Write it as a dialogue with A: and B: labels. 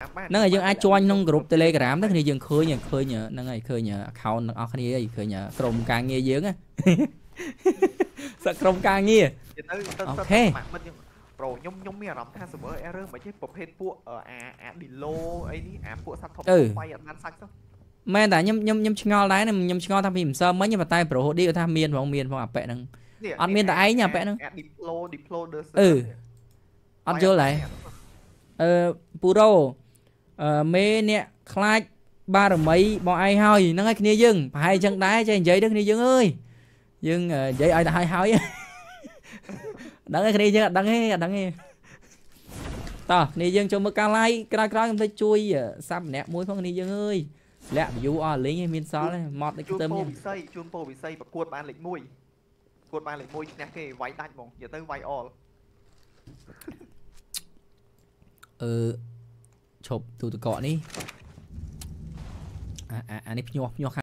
A: បាន
B: ហ្នឹងហើយយើងអាចជួញក្នុងក្រុម Telegram ទៅគ្នាយើងឃើញឃើញហ្នឹងហើយឃើញ account ទាំងអស់គ្នាហើយឃើញក្រុមការងារយើងណាសឹកក្រុមការងារ
A: ទៅទៅទៅ
B: អូ
A: ទៅ
B: ខេ
A: ម៉ាក់មិត្តយើងប្រូខ្ញុំខ្ញុំមានអារម្មណ៍ថា server error មិនចេះប្រភេទពួកអឺអាអា Dilo អីនេះអាពួកសត្វធំ
B: អឺ
A: បាយអត់បានសាច់ទៅ
B: មែនតែខ្ញុំខ្ញុំខ្ញុំឆ្ងល់ដែរណាខ្ញុំឆ្ងល់ថាពីម្សិលមិញប៉ុន្តែប្រូឌីគាត់ថាមានផងមានផងអាប៉ែហ្នឹង
A: នេះ
B: អត់មានតែឯងអាប៉ែហ្នឹង
A: អា Diplo Diplo the
B: អឺអត់យល់ដែរអឺពូរ៉ូអឺ មេអ្នកខ្លាចបារមីបងឯងហើយហ្នឹងហើយគ្នាយើងប្រហែលអញ្ចឹងដែរចេះនិយាយទៅគ្នាយើងអើយយើងអឺនិយាយឲ្យតែហើយហើយដឹងហើយគ្នាយើងអត់ដឹងទេអត់ដឹងទេតោះគ្នាយើងចូលមើលការ live ក្រោយៗខ្ញុំទៅជួយសាប់ម្នាក់មួយផងគ្នាយើងអើយលាក់ view អស់លេងឯងមានសល់ទេមកដូច
A: ជួន
B: ខ្ទឹម
A: ពោ
B: នេះ
A: វិស័យជួនពោវិស័យប្រកួតបានលេខ1ប្រកួតបានលេខ1ឈ្នះគេវាយដាច់ហ្មងនិយាយទៅវាយអល
B: អឺ ឈប់ទូទឹកកកនេះអាអាអានេះភ្ញាស់ភ្ញាស់